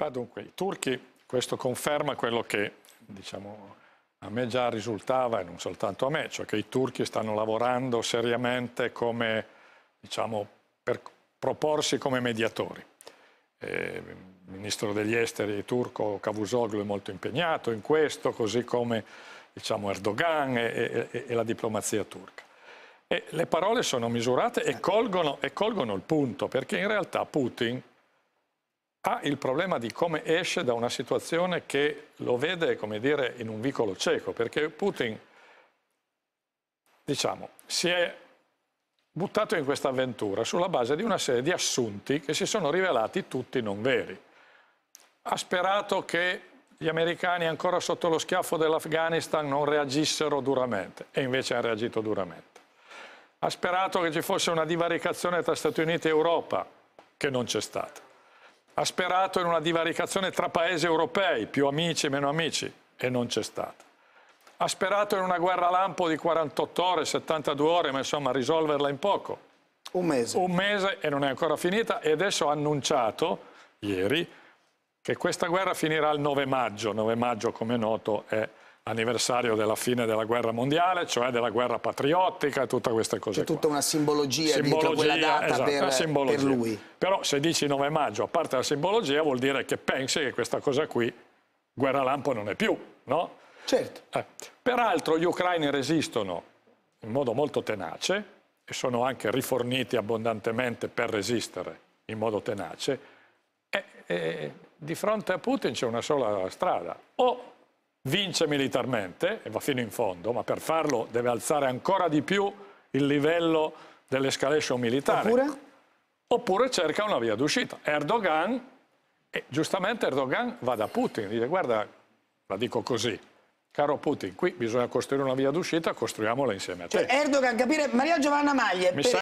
Ma dunque, i turchi, questo conferma quello che diciamo, a me già risultava, e non soltanto a me, cioè che i turchi stanno lavorando seriamente come, diciamo, per proporsi come mediatori. Eh, il ministro degli esteri turco Cavusoglu è molto impegnato in questo, così come diciamo, Erdogan e, e, e la diplomazia turca. E le parole sono misurate e colgono, e colgono il punto, perché in realtà Putin ha il problema di come esce da una situazione che lo vede, come dire, in un vicolo cieco, perché Putin, diciamo, si è buttato in questa avventura sulla base di una serie di assunti che si sono rivelati tutti non veri. Ha sperato che gli americani ancora sotto lo schiaffo dell'Afghanistan non reagissero duramente e invece hanno reagito duramente. Ha sperato che ci fosse una divaricazione tra Stati Uniti e Europa, che non c'è stata ha sperato in una divaricazione tra paesi europei, più amici e meno amici, e non c'è stata. Ha sperato in una guerra lampo di 48 ore, 72 ore, ma insomma risolverla in poco. Un mese. Un mese e non è ancora finita e adesso ha annunciato, ieri, che questa guerra finirà il 9 maggio. 9 maggio, come è noto, è anniversario della fine della guerra mondiale, cioè della guerra patriottica e tutte queste cose. C'è tutta una simbologia, simbologia quella data esatto, per, per, lui. Però se dici 9 maggio, a parte la simbologia, vuol dire che pensi che questa cosa qui, guerra lampo non è più, no? Certo. Eh. Peraltro gli ucraini resistono in modo molto tenace e sono anche riforniti abbondantemente per resistere in modo tenace e, e di fronte a Putin c'è una sola strada. O vince militarmente e va fino in fondo, ma per farlo deve alzare ancora di più il livello dell'escalation militare. Oppure? Oppure cerca una via d'uscita. Erdogan, e giustamente Erdogan va da Putin, dice guarda, la dico così, caro Putin, qui bisogna costruire una via d'uscita, costruiamola insieme a te. Cioè Erdogan, capire, Maria Giovanna Maglie...